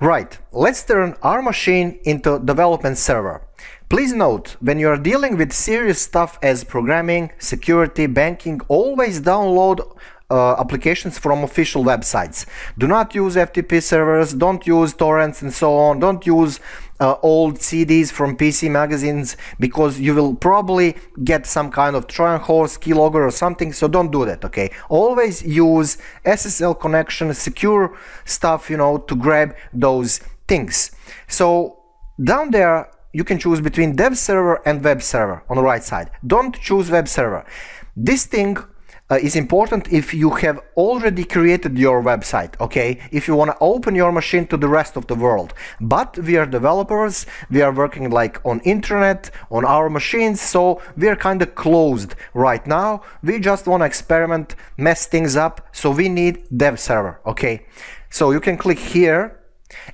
Right, let's turn our machine into development server. Please note, when you are dealing with serious stuff as programming, security, banking, always download uh, applications from official websites. Do not use FTP servers, don't use torrents and so on, don't use uh, old CDs from PC magazines because you will probably get some kind of Trojan horse, keylogger or something, so don't do that, okay? Always use SSL connection, secure stuff, you know, to grab those things. So down there, you can choose between dev server and web server on the right side. Don't choose web server. This thing uh, is important if you have already created your website, okay? If you want to open your machine to the rest of the world. But we are developers, we are working like on internet, on our machines, so we are kind of closed right now. We just want to experiment, mess things up, so we need dev server, okay? So you can click here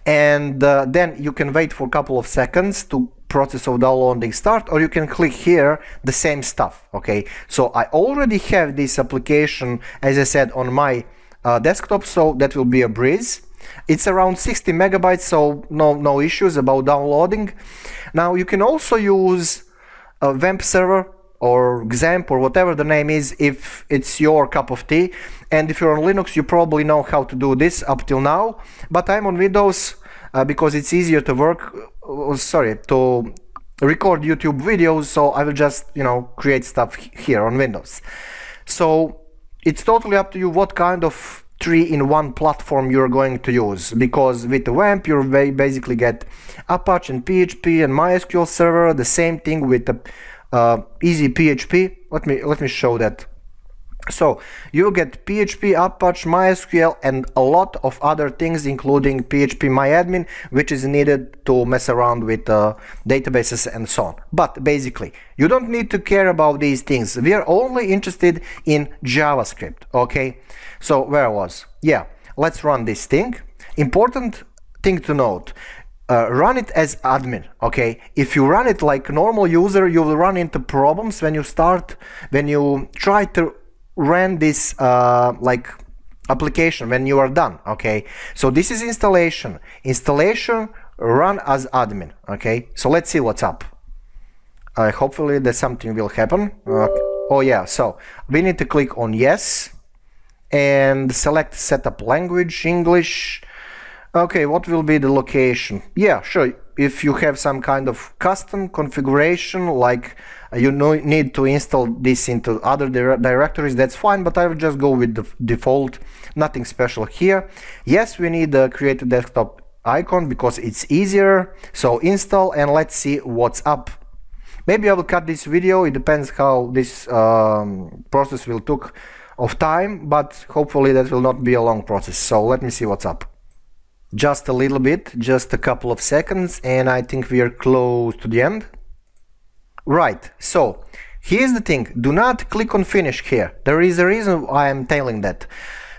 and uh, then you can wait for a couple of seconds to process of downloading start or you can click here the same stuff okay? So I already have this application as I said on my uh, desktop so that will be a breeze. It's around 60 megabytes so no no issues about downloading. Now you can also use a WAMP server or XAMPP or whatever the name is if it's your cup of tea. And if you're on Linux you probably know how to do this up till now. But I'm on Windows uh, because it's easier to work sorry to record YouTube videos so I will just you know create stuff here on Windows so it's totally up to you what kind of three-in-one platform you're going to use because with the WAMP you basically get Apache and PHP and MySQL server the same thing with the uh, easy PHP. Let me let me show that. So you get PHP, Apache, MySQL, and a lot of other things, including PHP PHPMyAdmin, which is needed to mess around with uh, databases and so on. But basically, you don't need to care about these things. We are only interested in JavaScript. Okay. So where I was? Yeah. Let's run this thing. Important thing to note uh, run it as admin okay if you run it like normal user you will run into problems when you start when you try to run this uh, like application when you are done okay? So this is installation. Installation run as admin okay? So let's see what's up. Uh, hopefully that something will happen. Oh yeah so we need to click on yes and select setup language english. Okay, what will be the location? Yeah, sure. If you have some kind of custom configuration, like uh, you know, need to install this into other dire directories, that's fine, but I will just go with the default, nothing special here. Yes, we need the create a desktop icon because it's easier. So install and let's see what's up. Maybe I will cut this video, it depends how this um, process will took of time, but hopefully that will not be a long process. So let me see what's up just a little bit, just a couple of seconds, and I think we are close to the end. Right, so here's the thing, do not click on finish here. There is a reason why I'm telling that.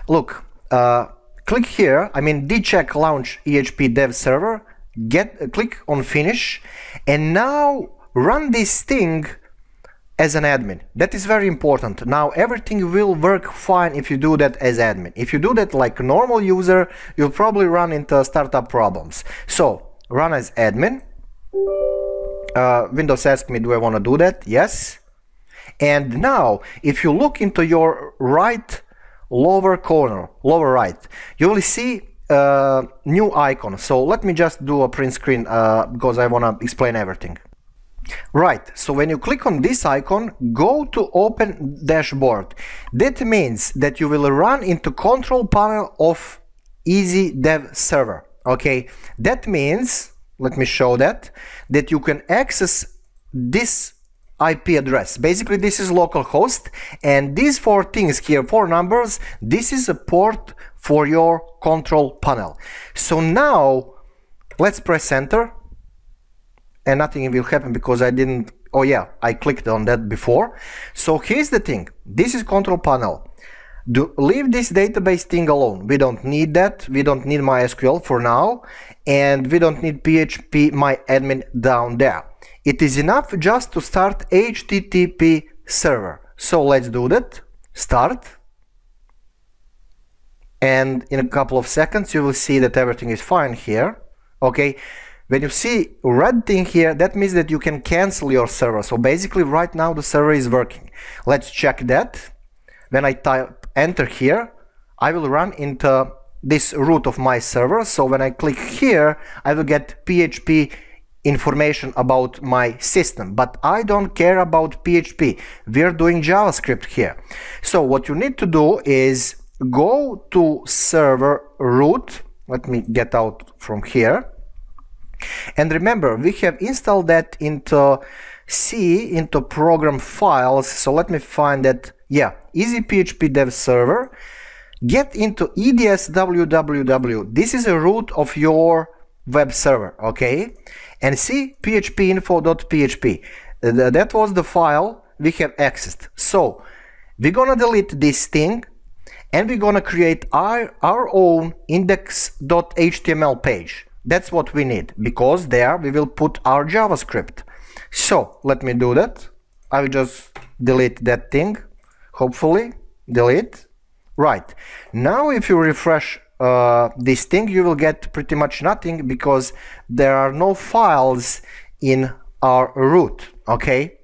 Look, uh, click here, I mean dcheck launch EHP dev server, get uh, click on finish, and now run this thing as an admin. That is very important. Now everything will work fine if you do that as admin. If you do that like normal user, you'll probably run into startup problems. So run as admin. Uh, Windows asks me, do I want to do that? Yes. And now, if you look into your right lower corner, lower right, you will see a new icon. So let me just do a print screen uh, because I want to explain everything. Right, so when you click on this icon, go to open dashboard. That means that you will run into control panel of Easy Dev server. Okay, that means, let me show that, that you can access this IP address. Basically, this is localhost, and these four things here, four numbers, this is a port for your control panel. So now, let's press enter and nothing will happen because I didn't oh yeah I clicked on that before so here's the thing this is control panel do leave this database thing alone. We don't need that. We don't need MySQL for now. And we don't need PHP my admin down there. It is enough just to start HTTP server. So let's do that. Start. And in a couple of seconds you will see that everything is fine here. Okay? When you see red thing here that means that you can cancel your server. So basically right now the server is working. Let's check that when I type enter here. I will run into this root of my server. So when I click here I will get PHP information about my system. But I don't care about PHP we're doing JavaScript here. So what you need to do is go to server root. Let me get out from here. And remember we have installed that into C into program files. So let me find that. Yeah easy PHP dev server. Get into eds www this is a root of your web server okay? And see phpinfo.php uh, that was the file we have accessed. So we're gonna delete this thing and we're gonna create our, our own index.html page. That's what we need because there we will put our javascript so let me do that. I will just delete that thing. Hopefully delete. Right. Now if you refresh uh, this thing you will get pretty much nothing because there are no files in our root okay?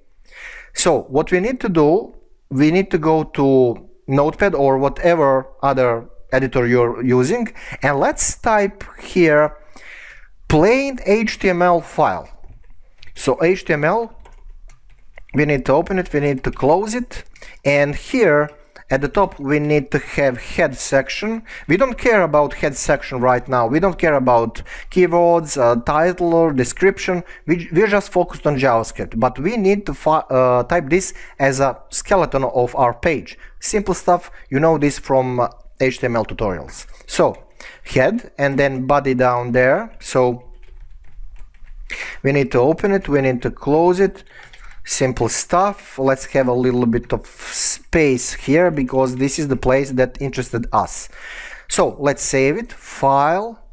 So what we need to do we need to go to notepad or whatever other editor you're using and let's type here plain HTML file so HTML we need to open it we need to close it. And here at the top we need to have head section. We don't care about head section right now. We don't care about keywords uh, title or description. We, we're just focused on javascript. But we need to uh, type this as a skeleton of our page. Simple stuff. You know this from uh, html tutorials. So head and then body down there. So we need to open it we need to close it. Simple stuff. Let's have a little bit of space here because this is the place that interested us. So let's save it. File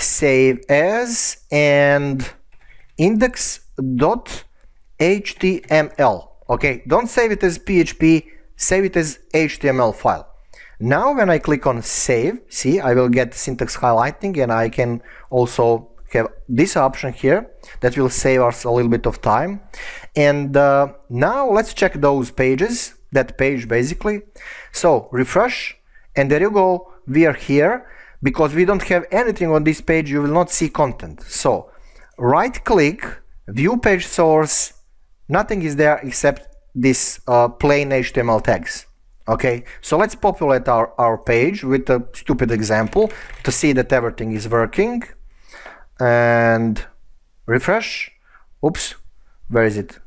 save as and index.html okay don't save it as php save it as html file. Now when i click on save see i will get syntax highlighting and i can also have this option here that will save us a little bit of time. And uh, now let's check those pages that page basically. So refresh and there you go. We are here because we don't have anything on this page. You will not see content. So right click view page source. Nothing is there except this uh, plain HTML tags. Okay? So let's populate our, our page with a stupid example to see that everything is working and refresh. Oops where is it?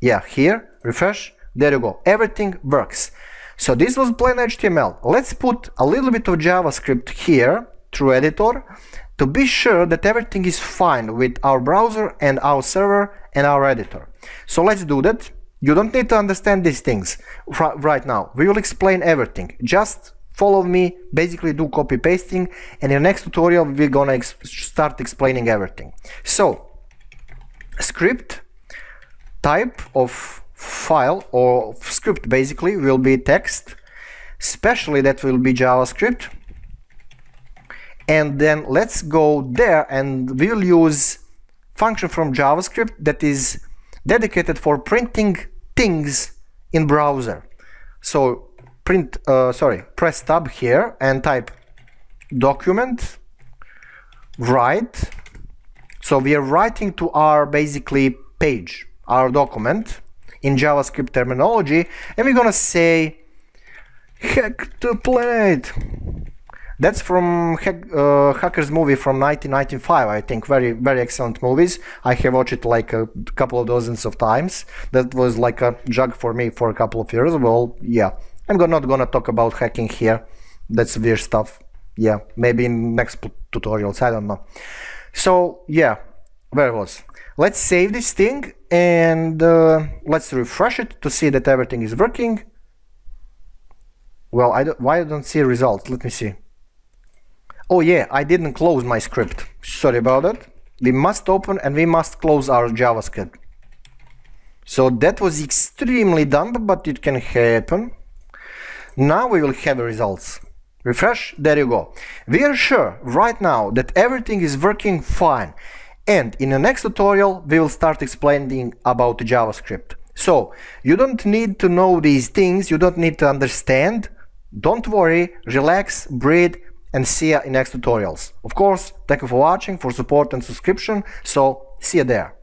Yeah here refresh. There you go. Everything works. So this was plain HTML let's put a little bit of JavaScript here through editor to be sure that everything is fine with our browser and our server and our editor. So let's do that. You don't need to understand these things right now. We will explain everything. Just follow me, basically do copy pasting, and in the next tutorial we're gonna ex start explaining everything. So, script type of file or script basically will be text, especially that will be JavaScript. And then let's go there and we'll use function from JavaScript that is dedicated for printing things in browser. So print, uh, sorry, press tab here and type document, write. So we are writing to our basically page, our document in JavaScript terminology, and we're gonna say hack the planet. That's from Hack, uh, Hackers movie from 1995, I think. Very, very excellent movies. I have watched it like a couple of dozens of times. That was like a jug for me for a couple of years. Well, yeah, I'm not gonna talk about hacking here. That's weird stuff. Yeah, maybe in next tutorials. I don't know. So yeah, where was? Let's save this thing and uh, let's refresh it to see that everything is working. Well, I don't, why I don't see results? Let me see. Oh yeah, I didn't close my script. Sorry about that. We must open and we must close our JavaScript. So that was extremely dumb, but it can happen. Now we will have results. refresh, there you go. We are sure right now that everything is working fine. And in the next tutorial, we will start explaining about JavaScript. So, you don't need to know these things, you don't need to understand. Don't worry, relax, breathe, and see you in next tutorials. Of course, thank you for watching, for support and subscription, so see you there.